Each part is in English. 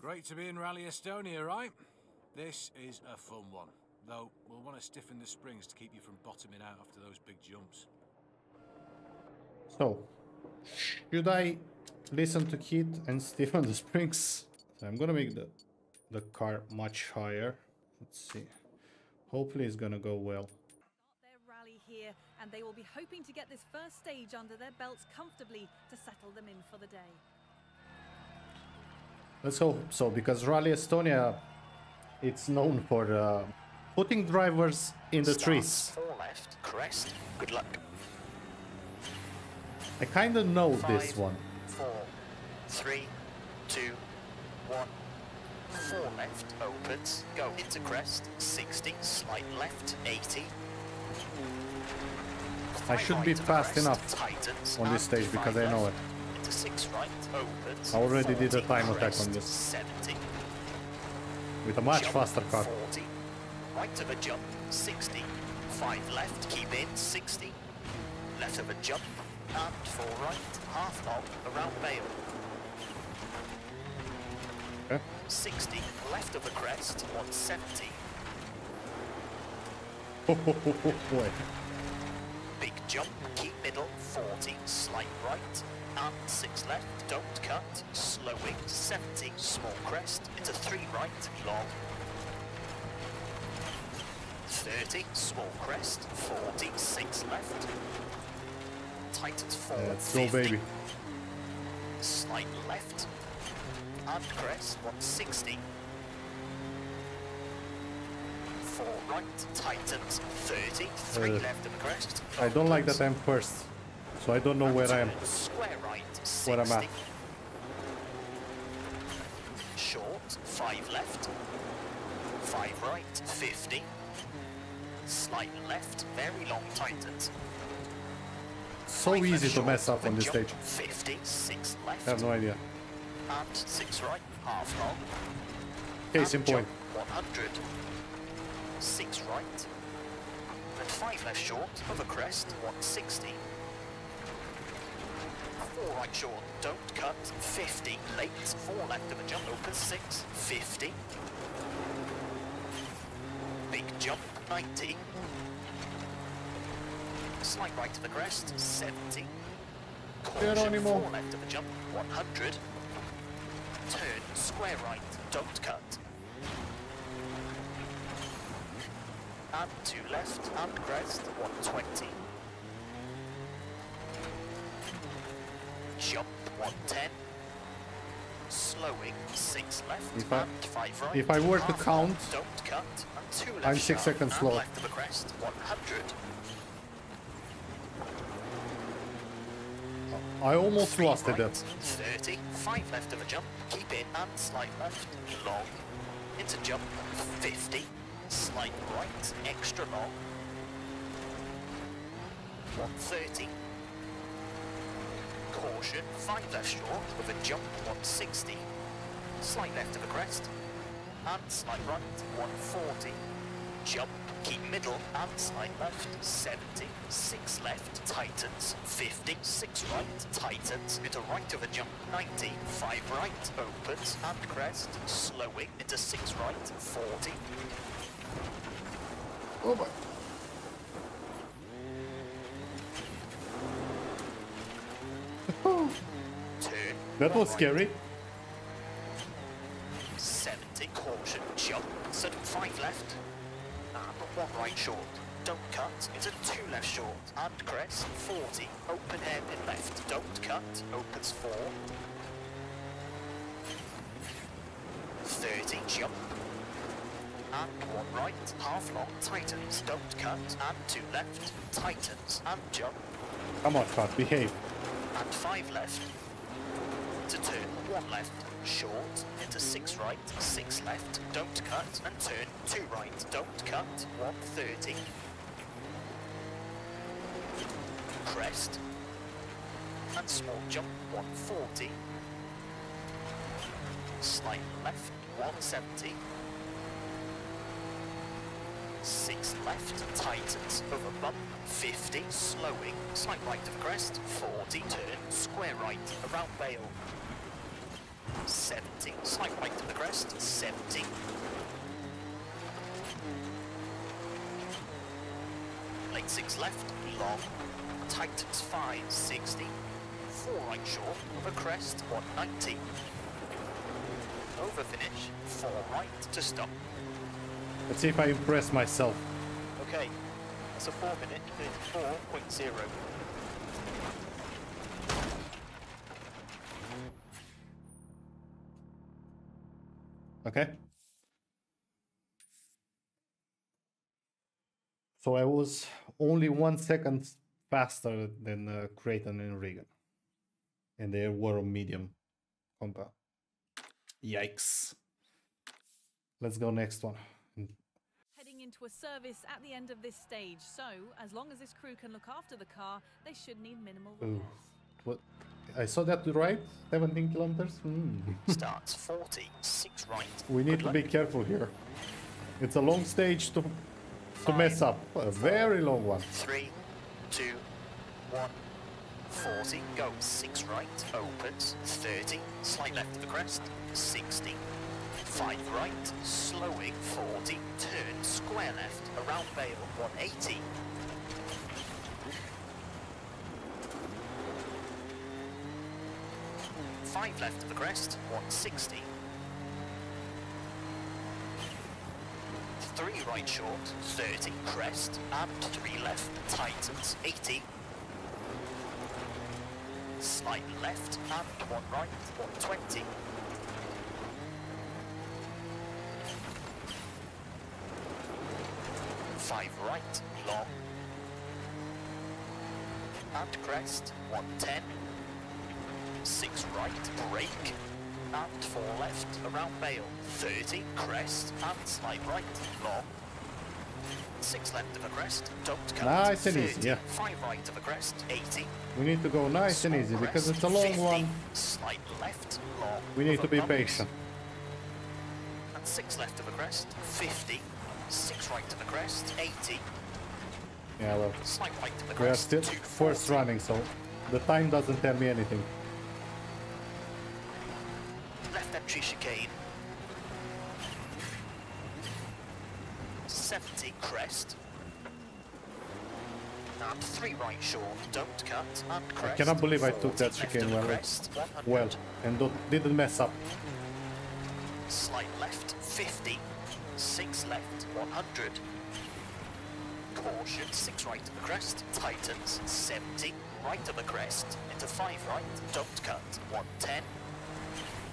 Great to be in Rally Estonia, right? This is a fun one. Though, we'll want to stiffen the springs to keep you from bottoming out after those big jumps. So, should I listen to Kit and stiffen the springs? So I'm gonna make the, the car much higher. Let's see. Hopefully it's gonna go well. their rally here and they will be hoping to get this first stage under their belts comfortably to settle them in for the day. Let's hope so, because Rally Estonia, it's known for uh, putting drivers in the Starts trees. Four left, crest. Good luck. I kind of know this Five, one. Four, three, two, one. Four left, opens, go into crest, 60, slight left, 80. I should be fast crest, enough on this stage because I know it. Into six right, opens. I already did a time attack on this. 70. With a much Jump, faster car. 40. Right of a jump, 60. Five left, keep in, 60. Left of a jump, and four right, half long, around Bale. Okay. 60, left of a crest, 170. Boy. Big jump, keep middle, 40, slight right, and 6 left, don't cut, slowing, 70, small crest, into 3 right, long. 30, small crest, 40, 6 left. Tightens 4, Let's go, baby. Slight left, and crest, 160. 4 right, tightens, 30, 3 Uh, left of the crest. I don't like that I'm first. So I don't know where I am. Square right, 60. Where I'm at. Short, 5 left. 5 right, 50. Slight left, very long tightens. So Five easy to mess up on this stage. 50, 6 left. I have no idea. And 6 right, half long. Case in point. 100. 6 right. And 5 left short, of a crest, 160. 4 right short, don't cut, 50. Late, 4 left of a jump, open 6, 50. Big jump, 90. Slight right of the crest, 70. Caution, Geronimo. 4 left of a jump, 100. Turn, square right, don't cut. And 2 left, and crest, 120. Jump, 110. Slowing, 6 left, If I- and 5 right. if I were to count, don't cut, and 2 left I'm six seconds slow. left of the crest, 100. I almost Three lost it right, there. 30, 5 left of a jump, keep in and slight left, long, into jump, 50, slight right, extra long, 130, caution, 5 left short with a jump, 160, slight left of a crest, and slight right, 140, jump, keep middle. And slight left, 70, 6 left, tightens, 50, 6 right, tightens, into right of a jump, 90, 5 right, opens, and crest, slowing, into 6 right, 40, Oh my. turn, That was scary. 70, caution, jump, so 5 left, ah, and 1 right short. Don't cut, into 2 left short, and crest, 40, open hairpin left, don't cut, opens 4, 30, jump, and 1 right, half long, tightens, don't cut, and 2 left, tightens, and jump, Come on, car, behave. and 5 left. To turn. 1 left, short, into 6 right, 6 left, don't cut, and turn. 2 right, don't cut, 130. Crest, and small jump, 140. Slight left, 170. 6 left, tightens, over bump, 50, slowing, slight right of crest, 40, turn, square right, around Bale. 70, slight right of the crest, 70. Late 6 left, long. Tightens 5, 60. 4 right short, over crest, 190. Over finish, 4 right to stop. Let's see if I impress myself. Okay, that's a 4 minute, 34.0. Okay. So I was only one second faster than uh, Creighton and Regan. And they were on medium compound. Yikes. Let's go next one. Heading into a service at the end of this stage, so as long as this crew can look after the car, they should need minimal Ooh. repairs. What? I saw that right? 17 kilometers? Hmm. Starts 40, 6 right. We need Good to be careful here. It's a long stage to to mess up. A very long one. Three, two, one, 40, goes 6 right, opens, 30, slight left of the crest, 60, 5 right, slowing, 40, turn, square left, around Bale, 180. Five left of the crest, 160. Three right short, 30, crest, and three left, tightens, 80. Slight left, and one right, 120. Five right, long. And crest, 110. Six right, brake. And four left, around Bale. 30, crest, and slight right, long. Six left of a crest, don't. Nice and easy, yeah. Five right of a crest, 80. We need to go nice and Small easy because it's a long 50, one. Slight left, long. We need to be bumps. patient. And six left of a crest, 50. Six right to the crest, 80. Yeah, well, right we are still first running, so the time doesn't tell me anything. Left entry chicane. 70 crest. And three right short, don't cut, and crest. I cannot believe I took that chicane well. crest, Well, and don't, didn't mess up. Slight left, 50. Left, 100. Caution, six right of the crest, tightens, 70. Right of the crest, into five right, don't cut, 110.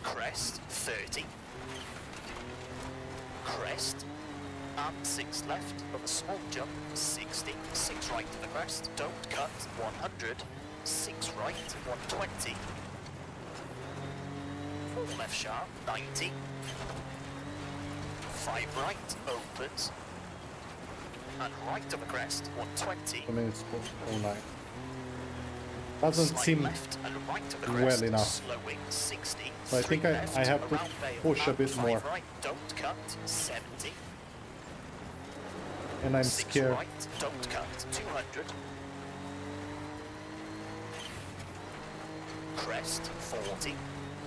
Crest, 30. Crest, and six left of a small jump, 60. Six right of the crest, don't cut, 100. Six right, 120. Four left sharp, 90. Five right, opens. And right of the crest, 120. I mean, it's 09. Doesn't Slight seem left and right of the well enough. Slowing 60. So I think I- left, I have to push a bit more. right, don't cut, 70. and I'm Six scared. right, don't cut, 200. Crest, 40.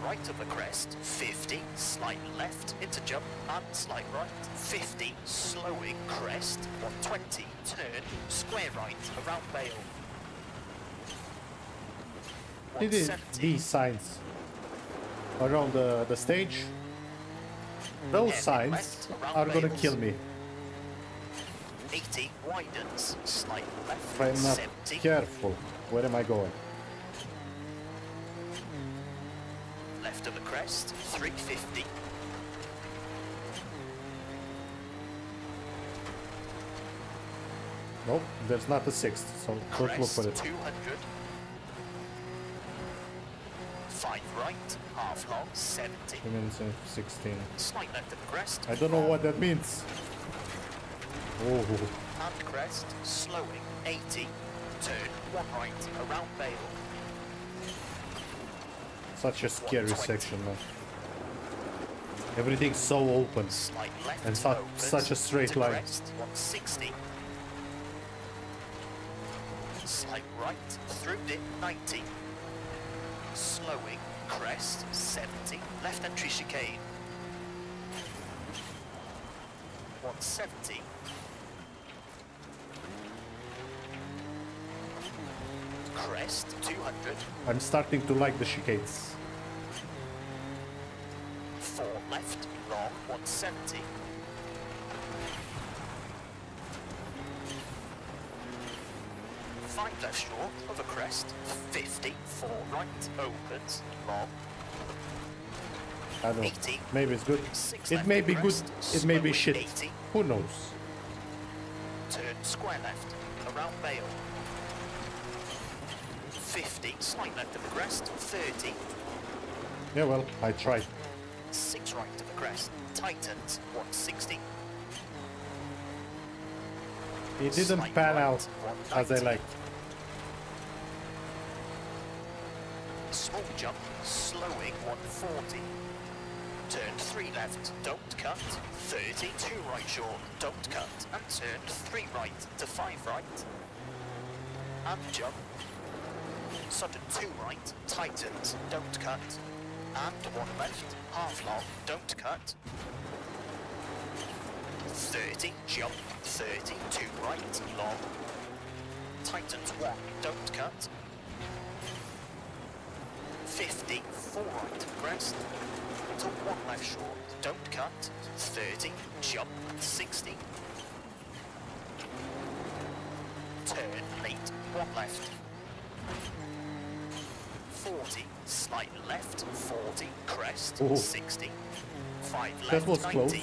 Right of the crest, 50. Slight left into jump and slight right, 50. Slowing crest, 120. Turn, square right, around Bale. It is these signs around the, the stage. Those signs left, are gonna kill me 80 widens, slight left, if I'm not 70. careful. Where am I going? Left of the crest, 350. Nope, there's not a sixth, so don't look for it. 200. Five right, half long, 70. Two minutes and 16. Slight left of the crest. I don't know what that means. Oh, And crest, slowing, 80. Turn, one right, around Bale. Such a scary section, man. Everything's so open. And su- such a straight line. Crest, 160. Slight right, through dip, 90. Slowing, crest, 70. Left entry chicane. 170. Crest 200. I'm starting to like the chicanes. Maybe it's good. It may be good. It may be shit. 80. Who knows? Turn square left, around Bale. 50, slight left of the crest, 30, Yeah, well, I tried. 6 right of the crest, tightens, 160. It didn't Slight pan right, out as I 190. liked. Small jump, slowing 140. Turn 3 left, don't cut. 32 right short, don't cut. And turn 3 right to 5 right. And jump. Sudden 2 right, tightens, don't cut. And 1 left, half long, don't cut. 30, jump. 30, 2 right, long. Tightens 1, don't cut. 50, 4 right, crest, to 1 left short, don't cut, 30, jump, 60, turn late, 1 left, 40, slight left, 40, crest, Ooh. 60, 5 left, That was 90, close.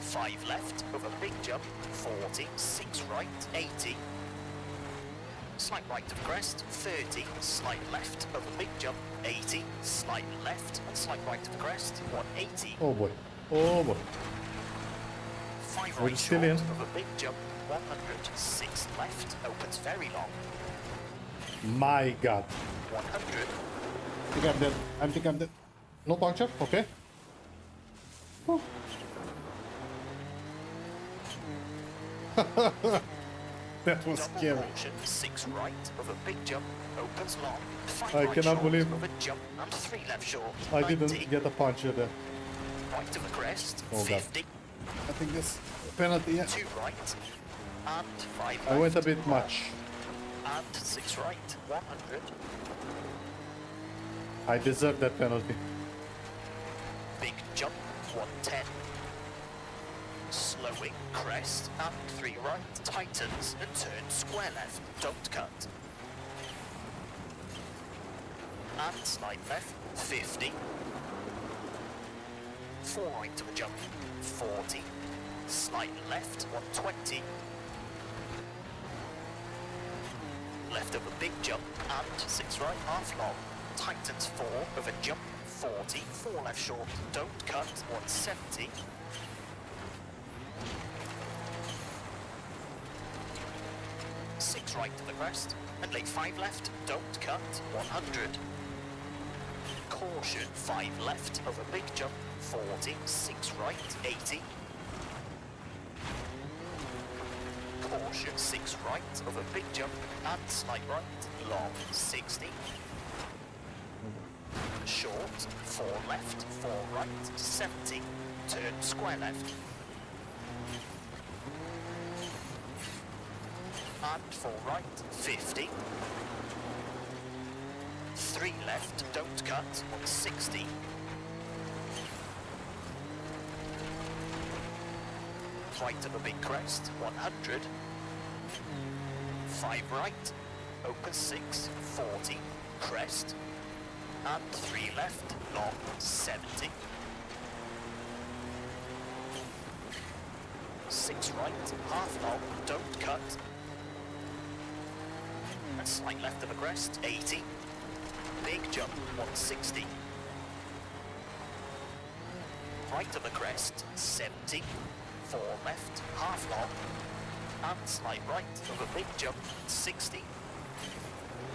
5 left, over big jump, 40, 6 right, 80, slight right of crest, 30, slight left of a big jump, 80, slight left and slight right of crest, 180, Oh boy. Oh boy. 5 right still short in. of a big jump, 100, 6 left, opens very long, My god. 100, I think I'm dead. I think I'm dead. No puncture? Okay. Whew. that was double scary. caution, 6 right of a big jump, opens long, 5 I right cannot believe- of a jump and 3 left short, I 90, didn't get a puncture there. right of the crest, Oh, God. 50, I think this penalty. Yeah. 2 right, and 5 left. I went a bit much. And 6 right, 100. I deserve that penalty. Big jump, 110. Slowing, crest, and 3 right, tightens, and turn square left, don't cut. And slide left, 50. 4 right to the jump, 40. Slide left, 120. Left over big jump, and 6 right, half long. Tightens 4 over jump, 40. 4 left short, don't cut, 170. Six right to the crest, and late five left, don't cut, 100. Caution, five left of a big jump, 40, six right, 80. Caution, six right of a big jump, and slight right, long, 60. Short, four left, four right, 70. Turn square left, and four right, 50. Three left, don't cut, 60. Right of a big crest, 100. Five right, open six, 40, crest. And three left, long, 70. Six right, half long, don't cut, slight left of a crest, 80. Big jump, 160. Right of a crest, 70. Four left, half long. And slight right of a big jump, 60.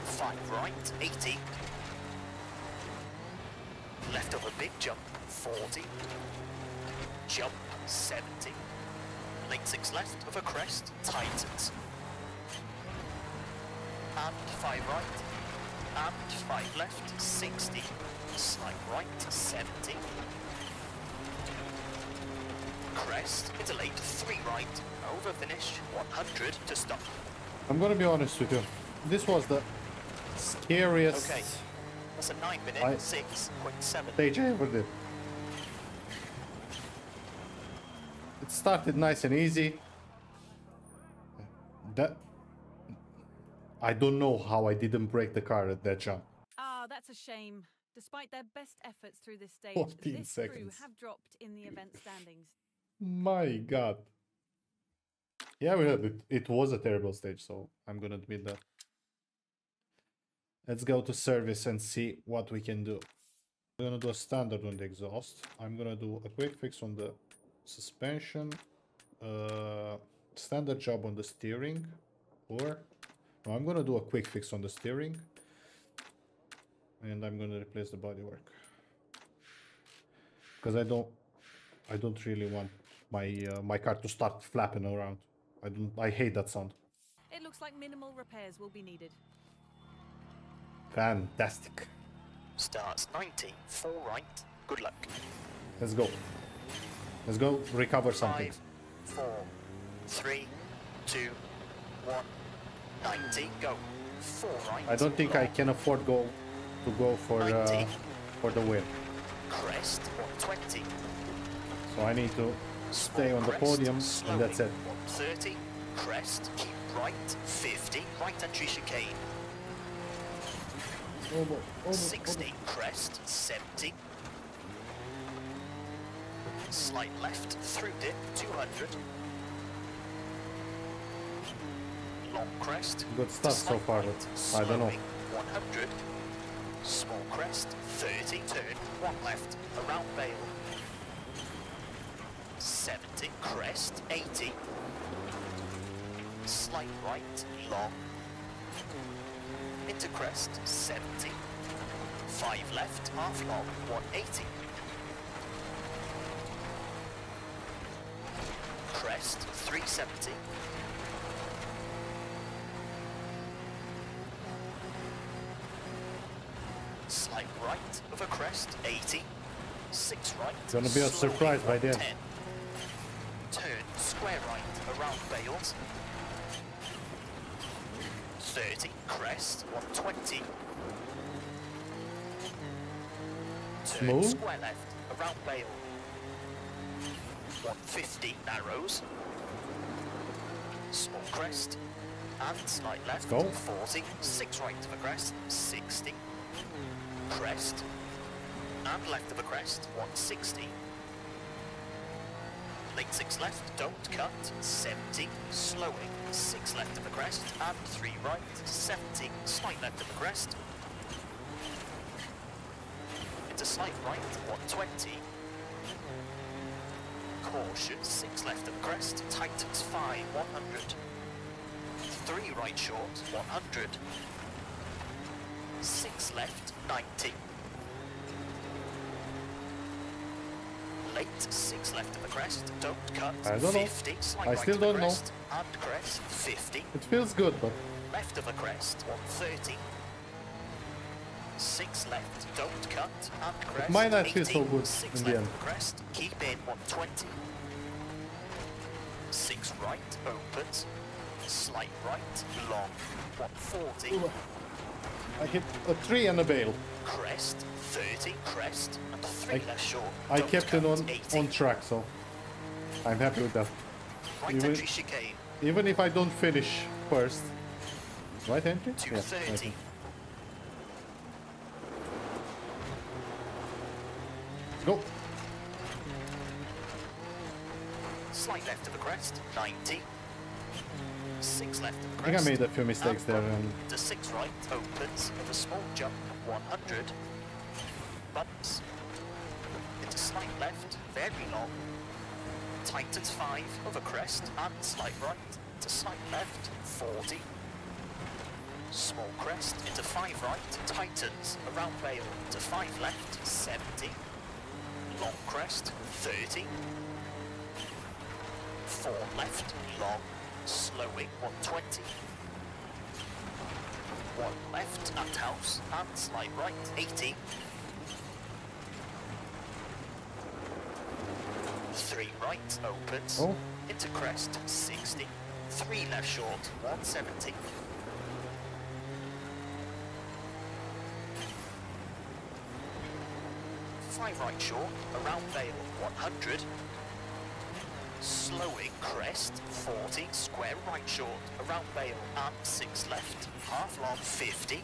Five right, 80. Left of a big jump, 40. Jump, 70. Late six left of a crest, tightens and 5 right, and 5 left, 60, slight right, 70, crest, into late, 3 right, over finish, 100 to stop. I'm gonna be honest with you. This was the scariest Okay, that's a 9 minute, 6.7. stage I ever did. It started nice and easy. I don't know how I didn't break the car at that jump. Ah, that's a shame. Despite their best efforts through this stage, 14 this crew have dropped in the event standings. My god. Yeah, we had it. It was a terrible stage, so I'm gonna admit that. Let's go to service and see what we can do. I'm gonna do a standard on the exhaust. I'm gonna do a quick fix on the suspension. Uh, standard job on the steering. Or no, I'm gonna do a quick fix on the steering. And I'm gonna replace the bodywork. Because I don't I don't really want my uh, my car to start flapping around. I don't. I hate that sound. It looks like minimal repairs will be needed. Fantastic. Starts 90, 4 right, good luck. Let's go. Let's go recover something. 5, 4, 3, 2, 1, 90, go. 4 right. I don't think I can afford go to go for uh, for the win. Crest, 120. So I need to stay on the crest, podium, and that's it. 130, crest, keep right, 50, right entry chicane, 60, crest, 70. Slight left, through dip, 200. Long crest. Good stuff so far, but I don't know. 100. Small crest, 30, turn, one left, around Bale. 70, crest, 80. Slight right, long. Into crest, 70. 5 left, half long, 180. Crest, 370. 6 right. Gonna be a surprise by then. 110. Turn square right around Bales. 30, crest, 120. Turn Smooth. square left around Bale. 150, narrows. Small crest. And slight left, go. 40. 6 right of a crest, 60. Crest. And left of a crest, 160. Late 6 left, don't cut, 70. Slowing, 6 left of a crest, and 3 right, 70. Slight left of a crest. Into slight right, 120. Caution, 6 left of the crest, tightens 5, 100. 3 right short, 100. 6 left, 90. Late, 6 left of the crest, don't cut, I don't know. 50. Slight I right still don't know. And crest, 50. It feels good, but Left of the crest, 130. 6 left, don't cut, and crest, might not feel so good Six in the end. crest, keep in, 120. 6 right, opens. Slight right, long, 140. I hit a three and a bale. Crest, 30, crest, and 3 I- left short. I don't kept it on 80. on track, so I'm happy with that. Right even- entry chicane, Even if I don't finish first. Right entry? Yeah, right 230. entry. Go. Slight left of the crest, 90. 6 left of the I think I made a few mistakes there and Into um, 6 right, opens with a small jump, 100. Bumps. Into slight left, very long. Tightens 5 of a crest, and slight right. To slight left, 40. Small crest into 5 right, tightens around Bale. To 5 left, 70. Long crest, 30. 4 left, long, slowing 120. 1 left at house and slight right 80. three right opens. Oh. Into crest, 60. Three left short, 170. Five right short, around Bale, 100. Slowing crest, 40. Square right short, around Bale, and six left. Half long, 50.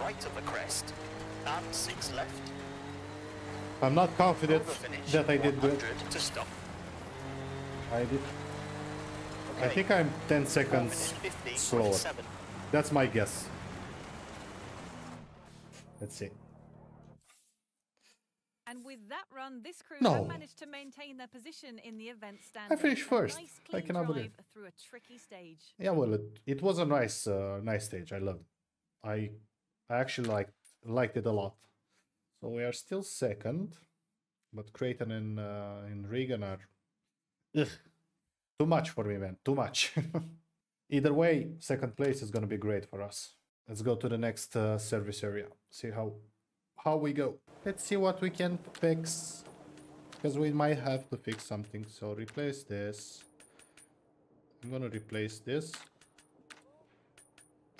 Right of the crest, and six left. I'm not confident finish, that I did good. to stop. I did. I think I'm 10 seconds minutes 50, slower. That's my guess. Let's see. And with that run, this crew No. have managed to maintain their position in the event standing. finished first. Nice, I cannot believe. through a tricky stage. Yeah, well, it, it was a nice, uh, nice stage. I loved. It. I, I actually liked liked it a lot. So we are still second, but Creighton and uh, and Regan are, ugh, too much for me, man. Too much. Either way, second place is gonna be great for us. Let's go to the next uh, service area. See how how we go. Let's see what we can fix, because we might have to fix something. So replace this. I'm gonna replace this.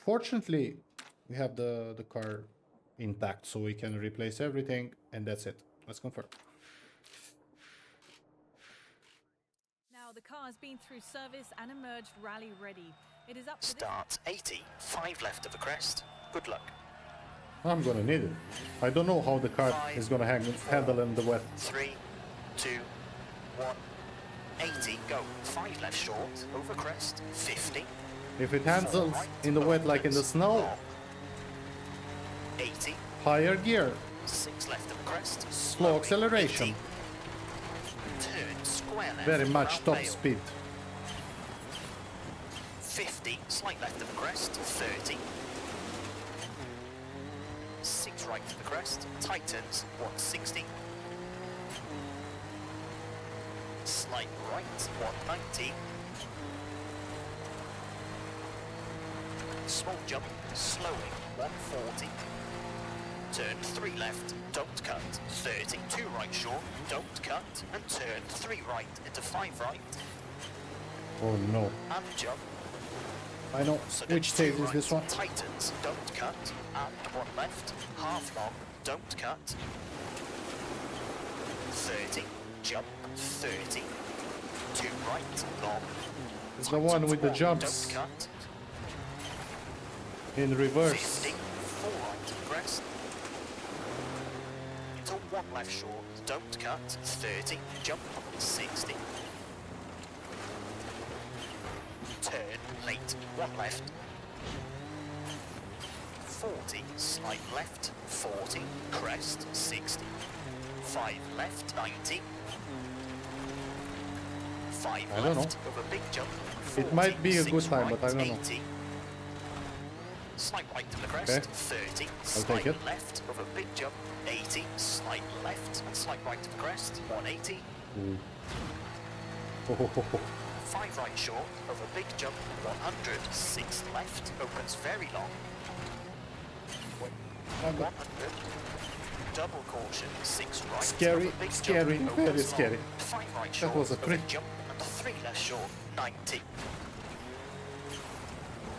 Fortunately, we have the, the car intact, so we can replace everything, and that's it. Let's confirm. Now the car has been through service and emerged rally ready. It is up to Start 80, five left of the crest. Good luck. I'm gonna need it. I don't know how the car Five, is gonna hang, handle in the wet. Three, two, one. 80, go. Five left short, over crest, 50. If it handles right, in the wet like in the snow, 80, higher gear. six left of crest, Slow acceleration. 80. Turn square left, Very much top Vale. speed. 50, slight left of crest, 30. 6 right of the crest, tightens, 160. Slight right, 190. Small jump, slowing, 140. Turn 3 left, don't cut, 32 right short, don't cut, and turn 3 right into 5 right, Oh no. and jump, I know. so Which table two is this one? Tightens, don't cut. And one left, half long, don't cut. 30, jump, 30. Two right, long. It's the one with the jumps Don't cut. in reverse. 50, four right, crest. Into one left short, don't cut. 30, jump, 60. Turn, late, one left. 40, slight left, 40, crest, 60. 5 left, 90. 5 I don't left, over big jump, It might be a good six time, but I don't know. 80. Slight right to the crest, Okay. 30. I'll slight take it. left over big jump, 80. Slight left and slight right to the crest, 180. Ooh. Hmm. Oh, ho, ho, ho. 5 right short of a big jump, 100. 6 left opens very long, 100. Double caution, 6 right. Scary, scary, very scary. Long, 5 right That was a three. jump and 3 left short, 90.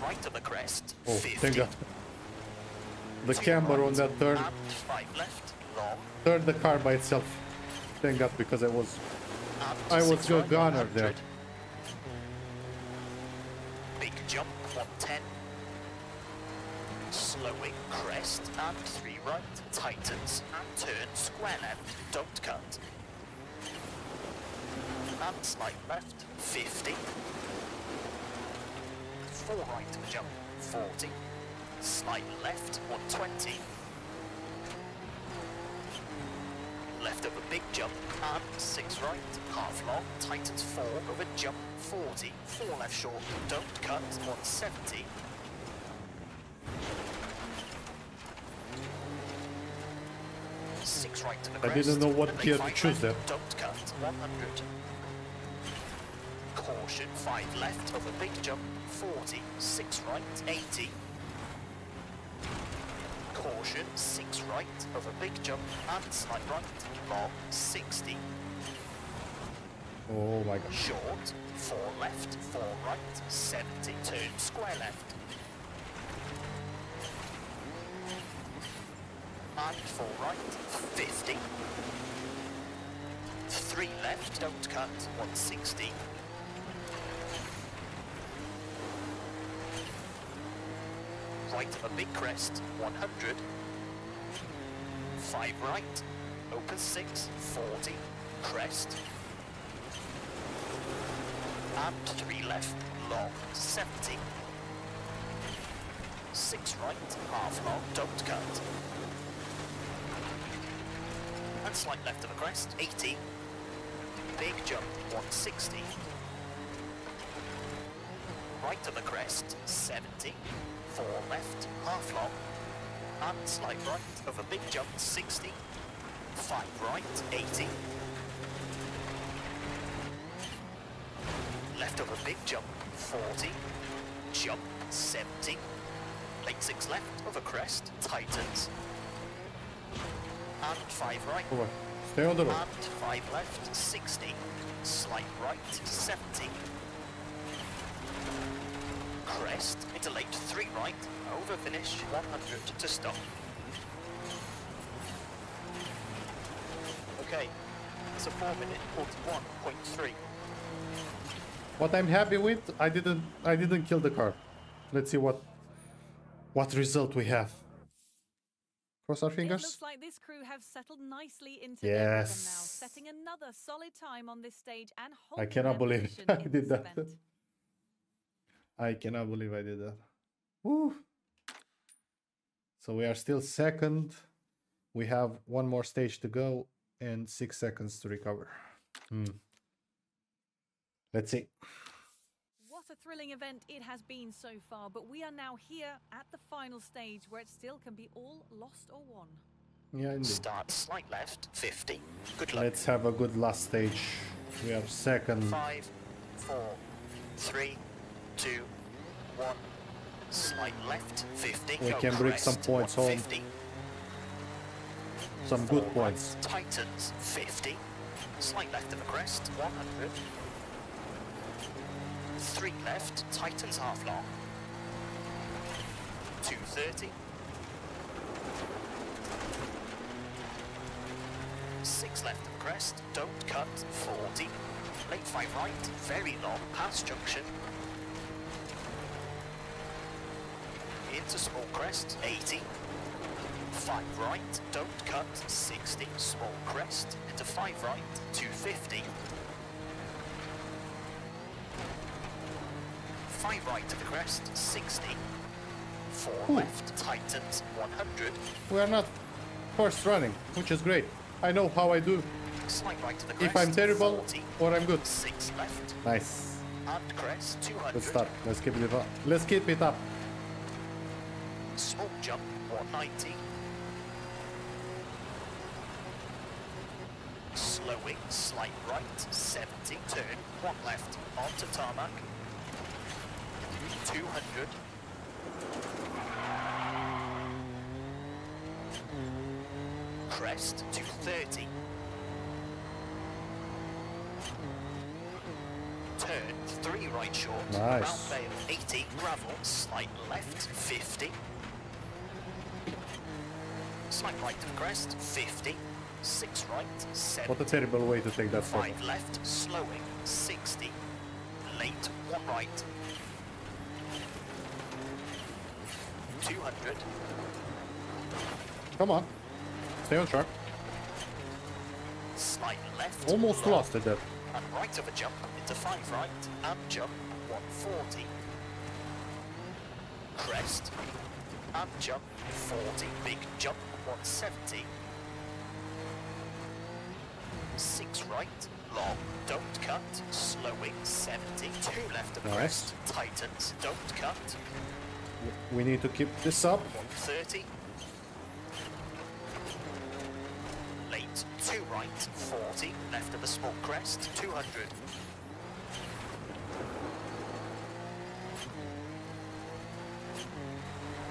Right of the crest, Oh, 50. thank God. The Two camber on right that turn And 5 left, long. turned the car by itself. Thank God, because I was I was six your right, gunner 100. there. Big jump, 110. Slowing crest and 3 right, tightens and turn square left, don't cut. And slight left, 50. 4 right jump, 40. Slight left, 120. Left over big jump and 6 right, half long, tightens 4 over jump, 40. 4 left short, don't cut, 170. Six right to the I didn't know what gear to choose there. Don't cut, 100. Caution, 5 left of a big jump, 40. 6 right, 80. Caution. caution, 6 right of a big jump and slight right, long 60. Oh my god. Short, 4 left, 4 right, 70, turn square left. 4 right, 50. 3 left, don't cut, 160. Right of a big crest, 100. 5 right, open 6, 40, crest. And 3 left, long, 70. 6 right, half long, don't cut. Slight left of a crest, 80. Big jump, 160. Right of a crest, 70. 4 left, half long. And slight right of a big jump, 60. 5 right, 80. Left of a big jump, 40. Jump, 70. Late 6 left of a crest, tightens. 5 right. Over. Stay on the road. And 5 left, 60. Slight right, 70. Crest, into late 3 right, over finish, 100 to stop. Okay, it's a 4 minute 41.3. What I'm happy with, I didn't I didn't kill the car. Let's see what what result we have. Cross our fingers. It looks like this crew have settled nicely into rhythm now, Yes. setting another solid time on this stage and I cannot believe I did that. event. I cannot believe I did that. Woo. So we are still second. We have one more stage to go and six seconds to recover. Hmm. Let's see. What a thrilling event it has been so far, but we are now here at the final stage where it still can be all lost or won. Yeah, indeed. Start slight left, 50. Good luck. Let's have a good last stage. We are second. Five, four, three, two, one. Slight left, 50. We can bring some points home. 150. Some Four good points. right, Tightens, 50. Slight left of a crest, 100. Three left, Tightens half long. 230. Six left of crest, don't cut, 40. Late five right, very long, past junction. Into small crest, 80. Five right, don't cut, 60. Small crest, into five right, 250. Five right to the crest, 60. Four Ooh. left, tightens, 100. We are not first running, which is great. I know how I do. Slight right to the crest, If I'm terrible 40. or I'm good. Six left, Nice. and crest, 200. Good start. Let's keep it up. Let's keep it up. Small jump, 190. Slowing, slight right, 70. Turn, one left, onto tarmac. 200. Crest, 230. Turn, three right short. Nice. Round Bale, 80. Gravel, slight left, 50. Slight right the crest, 50. Six right, 70. What a terrible way to take that photo. Five left, slowing, 60. Late, one right. 200. Come on. Stay on track. Slight left. Almost lost it there. And right of a jump into five right and jump 140. Crest and jump 40. Big jump 170. Six right, long, don't cut, slowing 70. Two left of Nice. crest, tightens, don't cut, We need to keep this up. 130. Late, two right, 40. Left of a small crest, 200.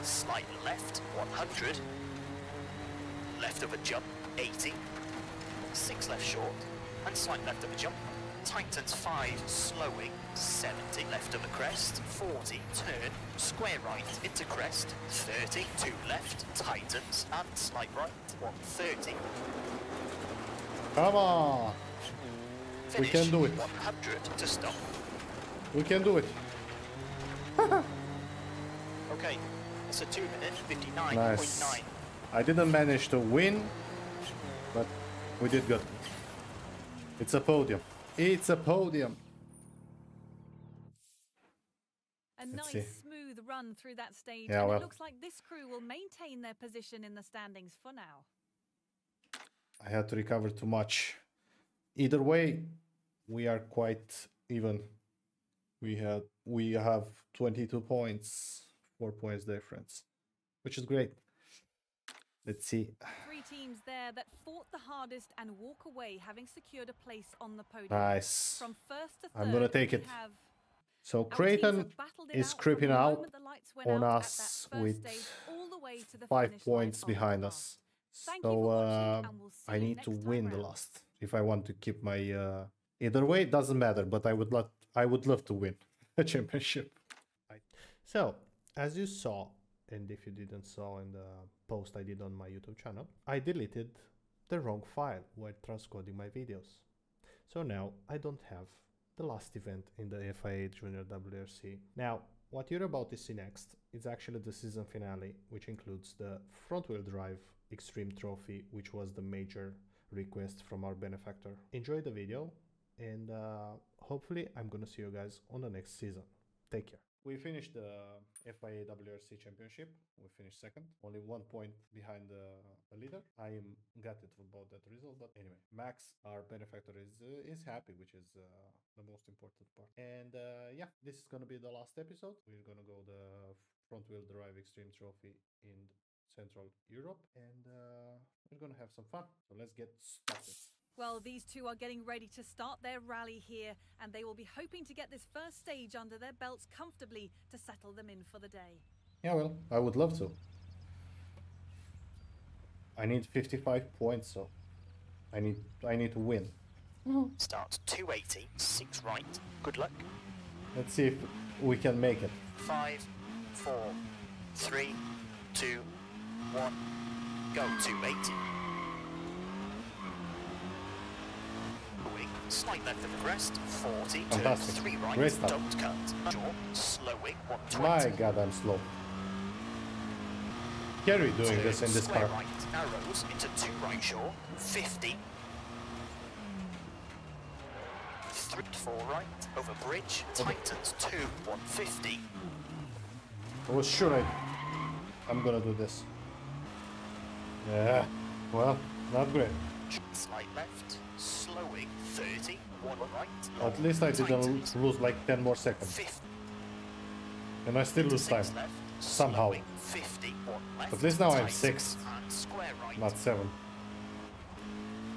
Slight left, 100. left of a jump, 80. 6 left short, and slight left of a jump. Tightens 5, slowing, 70 left of the crest, 40, turn, square right into crest, 30, 2 left, tightens, and slight right, 130. Come on. We can do it. 100 to stop. We can do it. Okay, it's a 2 minute 59.9. Nice. I didn't manage to win, but we did good. It's a podium. It's a podium. A Let's nice see. smooth run through that stage, Yeah, and well. it looks like this crew will maintain their position in the standings for now. I had to recover too much. Either way, we are quite even. We had we have 22 points, 4 points difference, which is great. Let's see. Teams there that fought the hardest and walk away having secured a place on the podium. Nice. From first to third, I'm gonna take it. So Creighton have battled it is creeping out moment the lights went on out us with stage all the way to the five points behind us. Thank So uh, we'll I need to win the last if I want to keep my. Uh, either way, it doesn't matter. But I would love. I would love to win a championship. So as you saw, and if you didn't saw in the post I did on my YouTube channel, I deleted the wrong file while transcoding my videos. So now I don't have the last event in the FIA Junior WRC. Now, what you're about to see next is actually the season finale, which includes the front wheel drive Extreme Trophy, which was the major request from our benefactor. Enjoy the video, and uh, hopefully, I'm gonna see you guys on the next season. Take care. We finished the FIA WRC Championship. We finished second, only one point behind the, the leader. I am gutted about that result, but anyway, Max, our benefactor, is uh, is happy, which is uh, the most important part. And uh, yeah, this is gonna be the last episode. We're gonna go the front wheel drive Extreme Trophy in Central Europe, and uh, we're gonna have some fun. So let's get started. Well, these two are getting ready to start their rally here, and they will be hoping to get this first stage under their belts comfortably to settle them in for the day. Yeah, well, I would love to. I need 55 points, so I need I need to win. Mm-hmm. Start 280, 6 right. Good luck. Let's see if we can make it. Five, four, three, two, one, go 280. Slight left of the crest, 40, turns Fantastic. 3 right, Great start. don't cut. Short, slowing, My god, I'm slow. Carry doing Turn this in this car. right, arrows into 2 right short, 50. 3, 4 right, over bridge, tightens 2, 150. I was sure I, I'm gonna do this. Yeah, well, not great. Slight left, slowing 30, 1 right. At least I didn't lose like 10 more seconds. 50, And I still lose time. Somehow. 50, 1 left. At least now I'm. Square right, Not 7.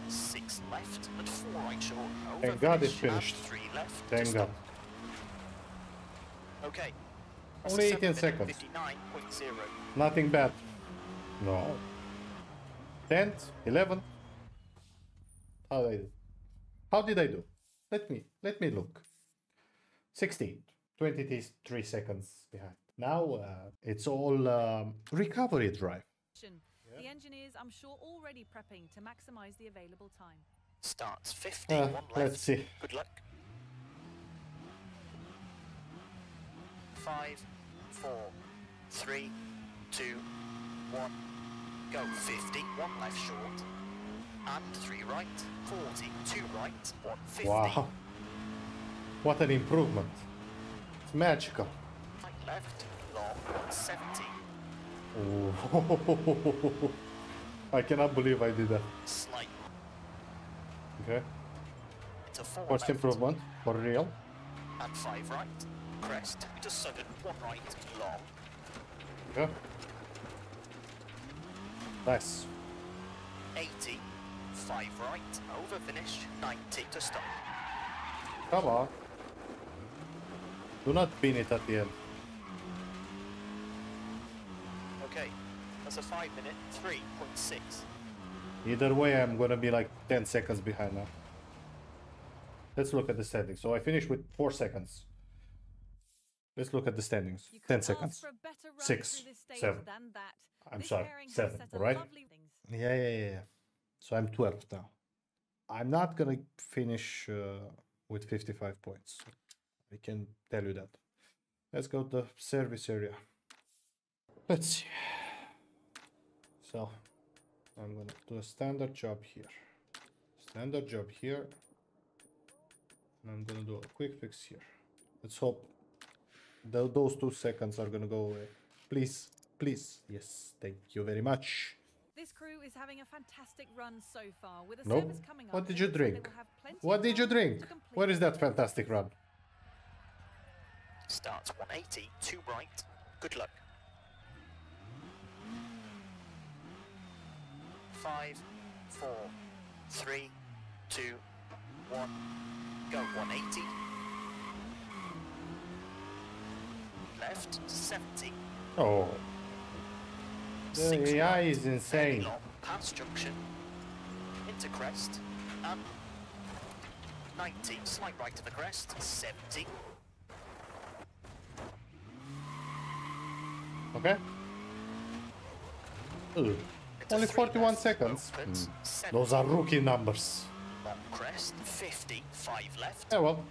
6 left and 4 right short. Over Thank God it finished. 3 left. Thank. God. Okay. Only 18 seconds. 59.0. Nothing bad. No. 10th, 11th. How did I do? How did I do? Let me let me look. 16. 23 seconds behind. Now uh, it's all um, recovery drive. The engineers, I'm sure, already prepping to maximize the available time. Starts 50, Uh, 1 left. let's see. Good luck. Five, four, three, two, one. Go 50, 1 left short. And 3 right, 40, 2 right, 150. Wow. What an improvement. It's magical. Right left, long, 170. Oh. I cannot believe I did that. Slight Okay. into 4 First left. improvement for real. And 5 right. Crest to sudden, 1 right, long. Okay. Nice. 80, 5 right, over finish, 90 to stop. Come on. Do not pin it at the end. Okay, that's a 5 minute 3.6. Either way, I'm gonna be like 10 seconds behind now. Let's look at the standings. So I finished with 4 seconds. Let's look at the standings. You 10 seconds. for a better run Six, through this stage seven. I'm This sorry, seven, set a right? lovely things. Yeah, yeah, yeah, yeah. So I'm 12th now. I'm not gonna finish uh, with 55 points. I can tell you that. Let's go to the service area. Let's see. So I'm gonna do a standard job here. Standard job here. And I'm gonna do a quick fix here. Let's hope tho- those two seconds are gonna go away. Please, please. Yes, thank you very much. This crew is having a fantastic run so far with a Nope. service coming up. What did you looks like they drink? will have plenty What did you drink? to complete What is that fantastic run? Starts 180, two right. Good luck. Five, four, three, two, one. Go 180. Left 70. Oh, the Six AI right, is insane. long, past junction, into crest, and 90, slight right of the crest, 70, Okay. Ugh. into Only 41 seconds. opens. Hmm. 70, Those are rookie numbers. long crest, 50, 5 left, Yeah, well,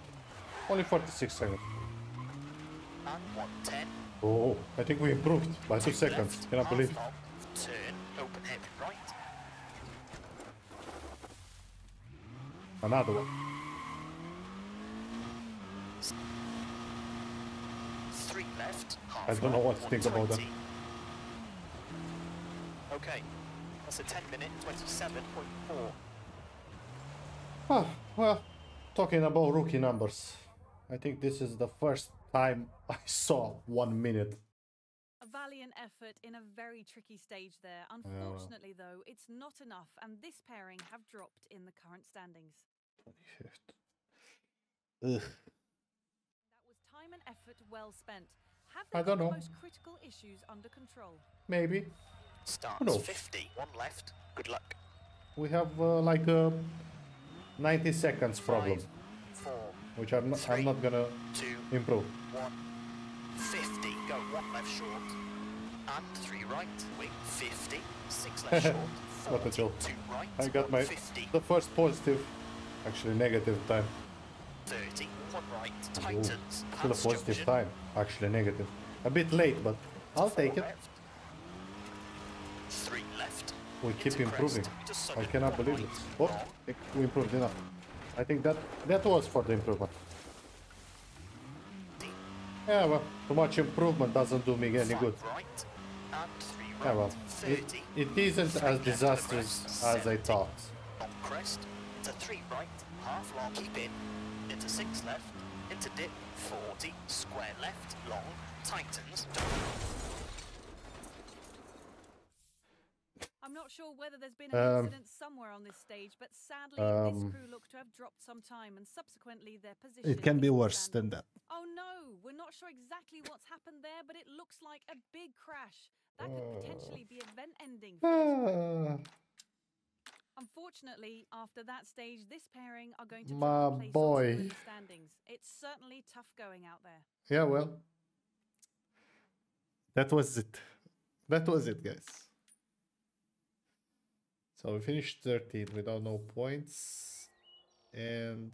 only 46 seconds. and 110, Oh, I think we improved by two two seconds. left, Cannot believe. turn, open hairpin right, Another one. three left, I don't know what to think about that. Okay, that's a 10 minute 27.4. Ah, well, talking about rookie numbers, I think this is the first time I saw one minute. A valiant effort in a very tricky stage there. Unfortunately, though, it's not enough, and this pairing have dropped in the current standings. Ugh. That was time and effort well spent. Have I they got don't the know. most critical issues under control? Maybe Starts knows? 50, one left, good luck. we have uh, like a 90 seconds problem, Five, four, which I'm not, I'm not gonna two, improve. one, 50, go one left short, and three right, wing 50, six left short, What a 40, joke. two right, I got my 50, the first positive, actually negative time. 30, one right, tightens, Still a positive junction, time, actually negative. A bit late, but I'll four take it. left, Three left. We keep improving. I cannot believe it. Oh, long, I think we improved enough. I think that that was for the improvement. Yeah, well, too much improvement doesn't do me any good. Yeah, well, it, it isn't as disastrous as I thought. on crest, into three right, half long, keep in, into six left, into dip, 40, square left, long, tightens, I'm not sure whether there's been an Um, incident somewhere on this stage, but sadly, um, this crew look to have dropped some time, and subsequently their position. It can be worse than that. Oh no, we're not sure exactly what's happened there, but it looks like a big crash. That could potentially be event ending. for this Ah, Unfortunately, after that stage, this pairing are going to My boy. standings. It's certainly tough going out there. yeah, well, that was it. That was it, guys. So we finished 13 without no points. And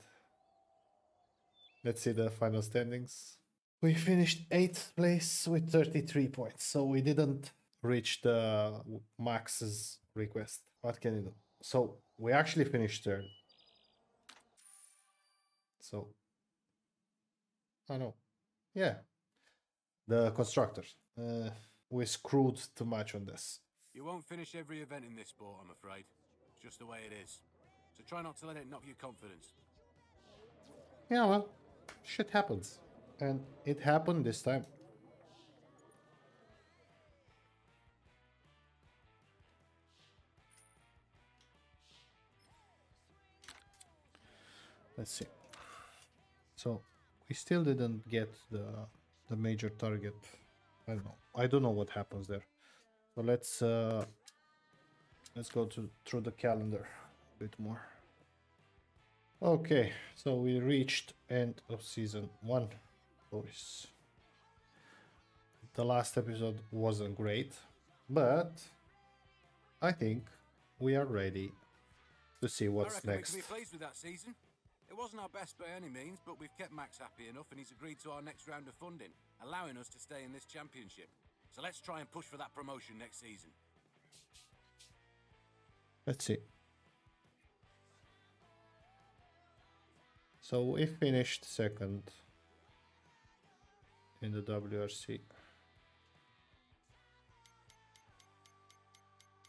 let's see the final standings. We finished 8th place with 33 points. So we didn't reach the Max's request. What can you do? So we actually finished third. So, I know. Yeah. The constructors. Uh, we screwed too much on this. You won't finish every event in this sport, I'm afraid. It's just the way it is. So try not to let it knock your confidence. Yeah, well, shit happens. And it happened this time. Let's see. So we still didn't get the the major target. I don't know. I don't know what happens there. So let's uh let's go to through the calendar a bit more. Okay, so we reached end of season one, boys. The last episode wasn't great, but I think we are ready to see what's next. we can be pleased with that season. It wasn't our best by any means, but we've kept Max happy enough and he's agreed to our next round of funding, allowing us to stay in this championship. So let's try and push for that promotion next season. Let's see. So we finished second in the WRC.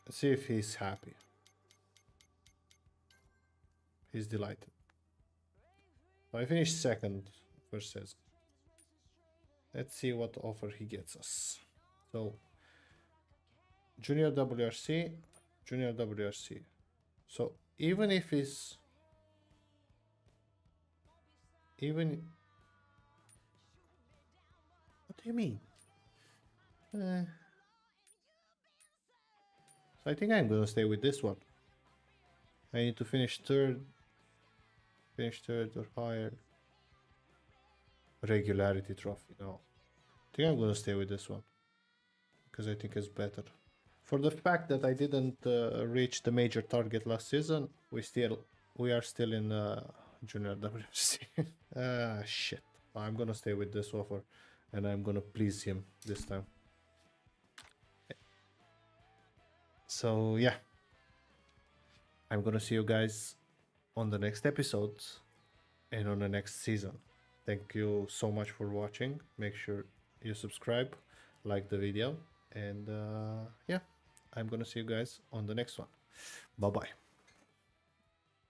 Let's see if he's happy. He's delighted. So I finished second versus. Let's see what offer he gets us. So Junior WRC, Junior WRC. So even if it's even what do you mean? Uh, so I think I'm gonna stay with this one. I need to finish third, finish third or higher. Regularity trophy. No, I think I'm gonna stay with this one because I think it's better. For the fact that I didn't uh, reach the major target last season, we still we are still in uh, junior WC. ah shit! I'm gonna stay with this offer, and I'm gonna please him this time. So yeah, I'm gonna see you guys on the next episode and on the next season. Thank you so much for watching. Make sure you subscribe, like the video, and uh, yeah, I'm gonna see you guys on the next one. Bye bye.